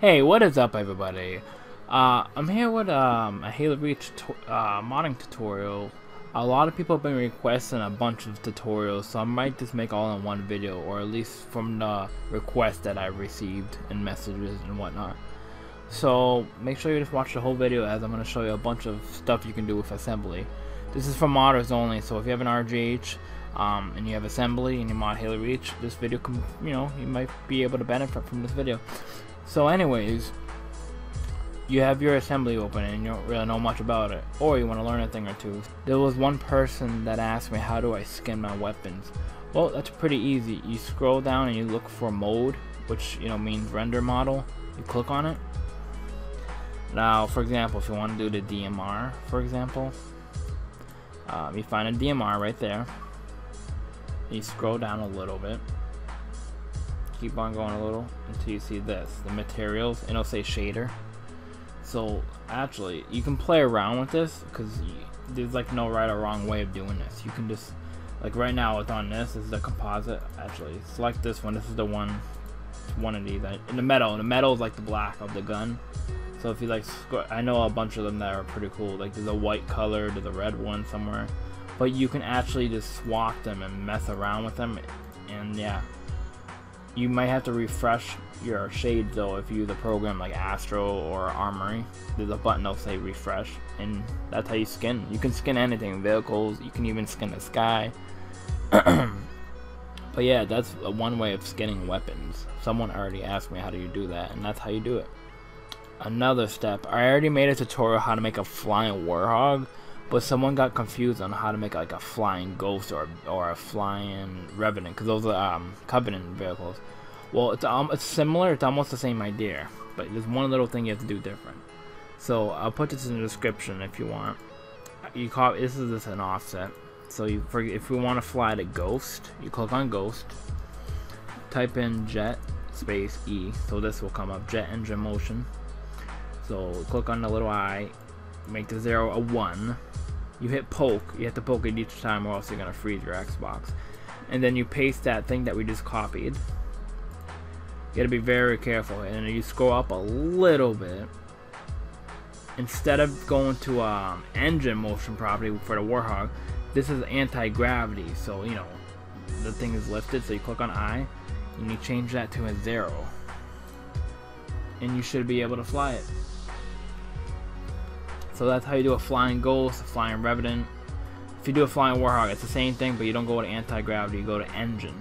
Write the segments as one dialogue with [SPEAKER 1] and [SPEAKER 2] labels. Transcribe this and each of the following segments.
[SPEAKER 1] Hey, what is up everybody? Uh, I'm here with um, a Halo Reach uh, modding tutorial. A lot of people have been requesting a bunch of tutorials, so I might just make all in one video, or at least from the requests that I received and messages and whatnot. So make sure you just watch the whole video as I'm going to show you a bunch of stuff you can do with assembly. This is for modders only, so if you have an RGH um, and you have assembly and you mod Halo Reach, this video can, you know, you might be able to benefit from this video. So anyways, you have your assembly open and you don't really know much about it, or you want to learn a thing or two. There was one person that asked me how do I skin my weapons. Well, that's pretty easy. You scroll down and you look for mode, which you know means render model. You click on it. Now, for example, if you want to do the DMR, for example, um, you find a DMR right there. You scroll down a little bit keep on going a little until you see this. The materials and it'll say shader. So actually you can play around with this because there's like no right or wrong way of doing this. You can just like right now it's on this, this is the composite. Actually select this one. This is the one one of these in the metal. And the metal is like the black of the gun. So if you like I know a bunch of them that are pretty cool. Like there's a white color there's a red one somewhere. But you can actually just swap them and mess around with them. And yeah you might have to refresh your shades though if you use a program like Astro or Armory. There's a button that'll say refresh, and that's how you skin. You can skin anything, vehicles. You can even skin the sky. but yeah, that's one way of skinning weapons. Someone already asked me how do you do that, and that's how you do it. Another step. I already made a tutorial how to make a flying warhog but someone got confused on how to make like a flying ghost or or a flying revenant because those are um, covenant vehicles. Well, it's um, it's similar. It's almost the same idea, but there's one little thing you have to do different. So I'll put this in the description if you want. You call this is just an offset. So you for, if we want to fly the ghost, you click on ghost, type in jet space E. So this will come up jet engine motion. So click on the little eye, make the zero a one you hit poke, you have to poke it each time or else you're going to freeze your Xbox. And then you paste that thing that we just copied. You gotta be very careful. And you scroll up a little bit. Instead of going to um, engine motion property for the Warhog, this is anti-gravity. So, you know, the thing is lifted. So you click on I, and you change that to a zero. And you should be able to fly it. So that's how you do a flying ghost, a flying revenant. If you do a flying warhog, it's the same thing, but you don't go to anti-gravity, you go to engine.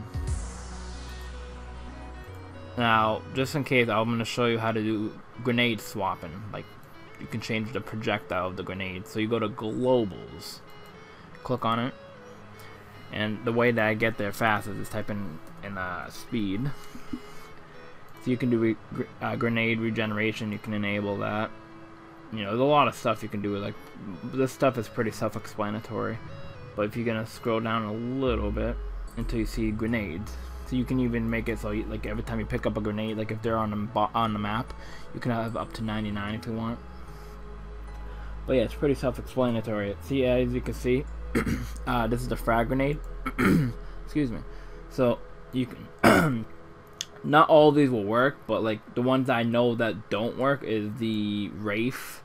[SPEAKER 1] Now, just in case, I'm going to show you how to do grenade swapping. Like, you can change the projectile of the grenade. So you go to globals, click on it, and the way that I get there fast is just type in, in uh, speed. So you can do re uh, grenade regeneration, you can enable that you know, there's a lot of stuff you can do. Like, this stuff is pretty self-explanatory. But if you're gonna scroll down a little bit until you see grenades, so you can even make it so, you, like, every time you pick up a grenade, like if they're on the on the map, you can have up to 99 if you want. But yeah, it's pretty self-explanatory. See, as you can see, uh, this is the frag grenade. Excuse me. So you can not all these will work, but like the ones I know that don't work is the Wraith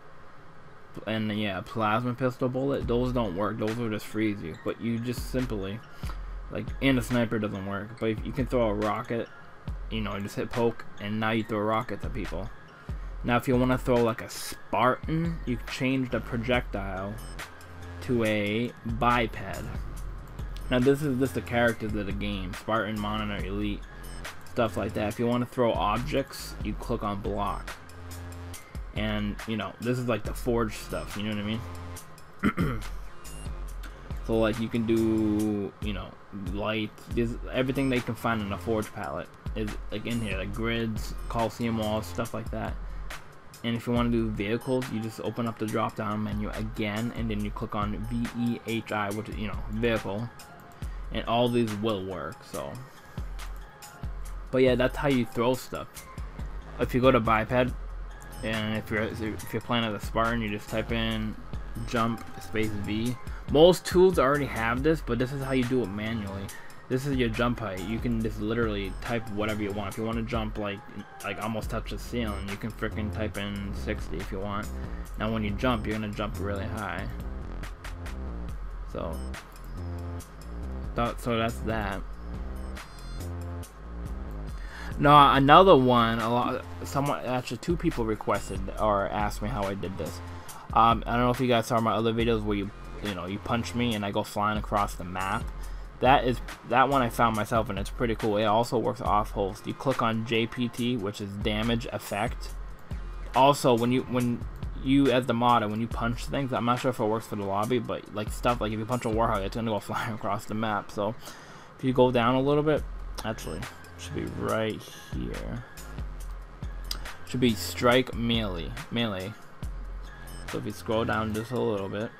[SPEAKER 1] and yeah, plasma pistol bullet. Those don't work. Those will just freeze you. But you just simply like and a sniper doesn't work. But if you can throw a rocket, you know, just hit poke and now you throw rockets at people. Now if you want to throw like a Spartan, you change the projectile to a biped. Now this is just the characters of the game. Spartan, Monitor, Elite stuff like that. If you want to throw objects, you click on block. And, you know, this is like the forge stuff, you know what I mean? so, like, you can do, you know, light, everything they can find in the forge palette is, like, in here, like grids, Coliseum walls, stuff like that. And if you want to do vehicles, you just open up the drop down menu again, and then you click on VEHI, which is, you know, vehicle. And all these will work, so but yeah, that's how you throw stuff. If you go to biped, and if you're if you're playing as a Spartan, you just type in jump space V. Most tools already have this, but this is how you do it manually. this is your jump height. You can just literally type whatever you want. If you want to jump like like almost touch the ceiling, you can freaking type in 60 if you want. Now when you jump, you're gonna jump really high. So, so that's that. No, another one. A lot. Someone actually, two people requested or asked me how I did this. Um, I don't know if you guys saw my other videos where you, you know, you punch me and I go flying across the map. That is that one I found myself and it's pretty cool. It also works off host. You click on JPT, which is damage effect. Also, when you when you as the modder when you punch things, I'm not sure if it works for the lobby, but like stuff like if you punch a warhog, it's gonna go flying across the map. So if you go down a little bit, actually should be right here. Should be strike melee melee. So if you scroll down just a little bit,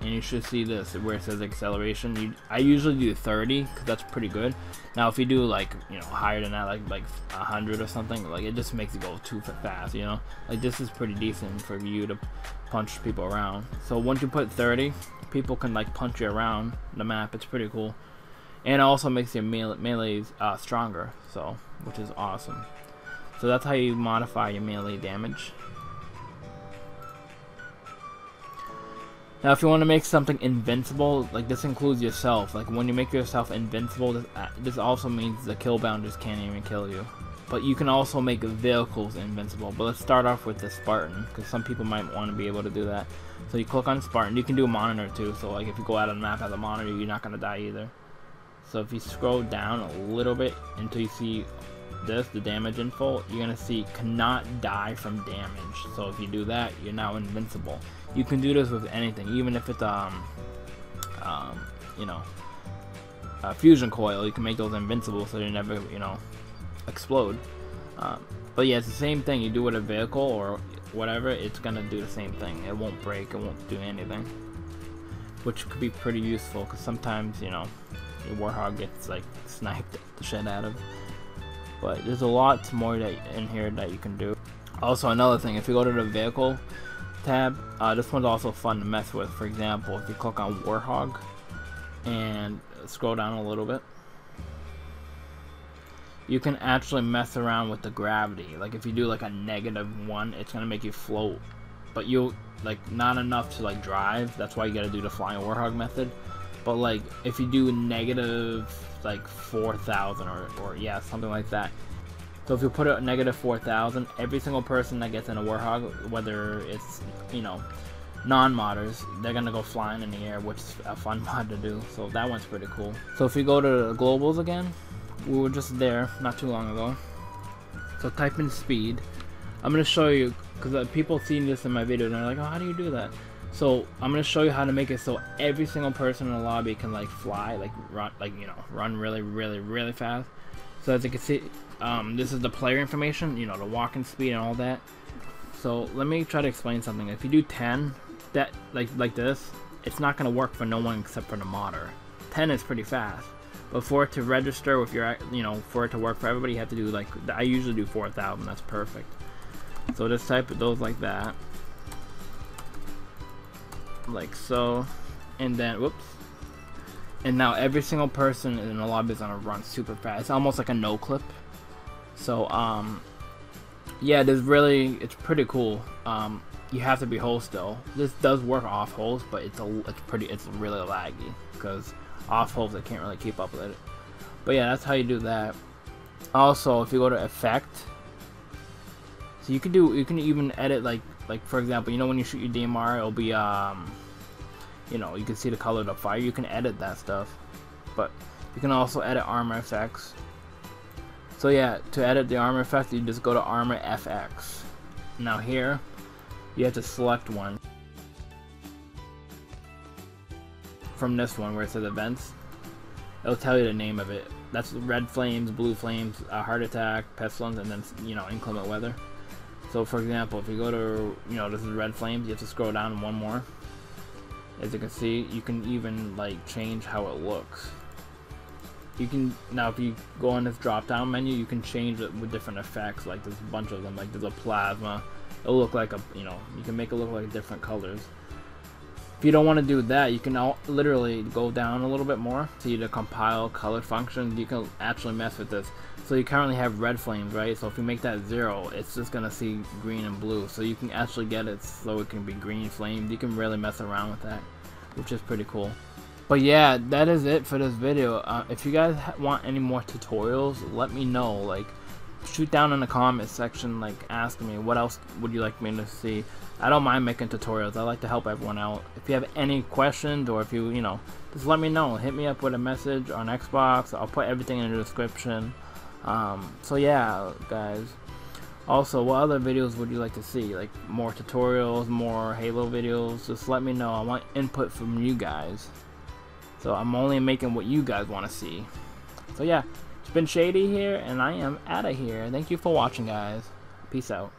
[SPEAKER 1] and you should see this where it says acceleration. You, I usually do 30 because that's pretty good. Now if you do like you know higher than that, like like 100 or something, like it just makes it go too fast. You know, like this is pretty decent for you to punch people around. So once you put 30, people can like punch you around the map. It's pretty cool, and it also makes your melee uh, stronger. So which is awesome. So that's how you modify your melee damage. Now, if you want to make something invincible, like this includes yourself. Like when you make yourself invincible, this, uh, this also means the kill bounders can't even kill you. But you can also make vehicles invincible. But let's start off with the Spartan, because some people might want to be able to do that. So you click on Spartan. You can do a monitor too. So like if you go out on the map as a monitor, you're not gonna die either. So if you scroll down a little bit until you see this, the damage info, you're gonna see cannot die from damage. So if you do that, you're now invincible. You can do this with anything, even if it's um, um, you know, a fusion coil. You can make those invincible so they never, you know, explode. Um, but yeah, it's the same thing. You do with a vehicle or whatever, it's gonna do the same thing. It won't break. It won't do anything, which could be pretty useful because sometimes you know warhog gets like sniped the shit out of. But there's a lot more that in here that you can do. Also, another thing, if you go to the vehicle tab, uh, this one's also fun to mess with. For example, if you click on Warhog and scroll down a little bit, you can actually mess around with the gravity. Like if you do like a negative one, it's gonna make you float, but you like not enough to like drive. That's why you gotta do the flying warhog method. But like if you do negative like 4,000 or, or yeah, something like that. So if you put at negative 4,000, every single person that gets in a Warhog, whether it's, you know, non-modders, they're gonna go flying in the air, which is a fun mod to do. So that one's pretty cool. So if we go to the globals again, we were just there not too long ago. So type in speed. I'm gonna show you, because uh, people seen this in my video and they're like, oh, how do you do that? So I'm gonna show you how to make it so every single person in the lobby can like fly, like run, like you know, run really, really, really fast. So as you can see, um, this is the player information, you know, the walking speed and all that. So let me try to explain something. If you do 10, that like like this, it's not gonna work for no one except for the modder. 10 is pretty fast, but for it to register with your, you know, for it to work for everybody, you have to do like I usually do 4,000. That's perfect. So just type those like that like so and then whoops. And now every single person in the lobby is gonna run super fast. It's almost like a no clip. So um yeah there's really it's pretty cool. Um you have to be host though. This does work off host but it's a it's pretty it's really laggy because off host I can't really keep up with it. But yeah that's how you do that. Also if you go to effect so you can do you can even edit like like for example, you know when you shoot your DMR, it'll be um, you know, you can see the color of the fire. You can edit that stuff, but you can also edit armor effects. So yeah, to edit the armor effect, you just go to armor FX. Now here, you have to select one from this one where it says events. It'll tell you the name of it. That's red flames, blue flames, heart attack, pestilence, and then you know inclement weather. So for example, if you go to, you know, this is red flames, you have to scroll down one more. As you can see, you can even like change how it looks. You can, now if you go on this drop down menu, you can change it with different effects, like there's a bunch of them, like there's a plasma, it'll look like a, you know, you can make it look like different colors. If you don't want to do that, you can all, literally go down a little bit more. See the compile color function. You can actually mess with this. So you currently have red flames, right? So if you make that zero, it's just gonna see green and blue. So you can actually get it so it can be green flames. You can really mess around with that, which is pretty cool. But yeah, that is it for this video. Uh, if you guys want any more tutorials, let me know. Like, shoot down in the comment section, like, ask me what else would you like me to see. I don't mind making tutorials. I like to help everyone out. If you have any questions or if you, you know, just let me know. Hit me up with a message on Xbox. I'll put everything in the description. Um, so yeah, guys. Also, what other videos would you like to see? Like more tutorials, more Halo videos? Just let me know. I want input from you guys. So I'm only making what you guys want to see. So yeah, it's been Shady here, and I am out of here. Thank you for watching, guys. Peace out.